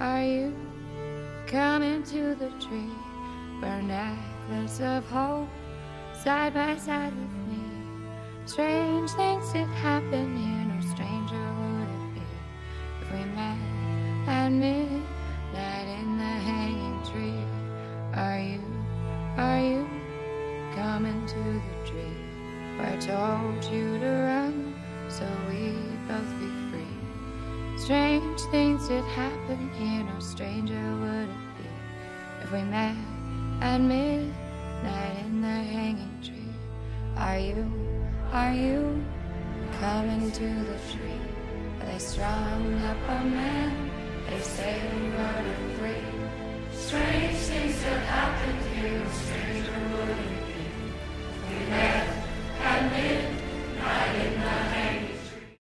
Are you coming to the tree? Wear necklace of hope side by side with me. Strange things did happen here, no stranger would it be if we met at midnight in the hanging tree. Are you, are you coming to the tree where I told you to run so we'd both be free? Strange things did happen stranger would it be if we met at midnight in the hanging tree. Are you, are you coming to the tree? Where they strung up a man, they say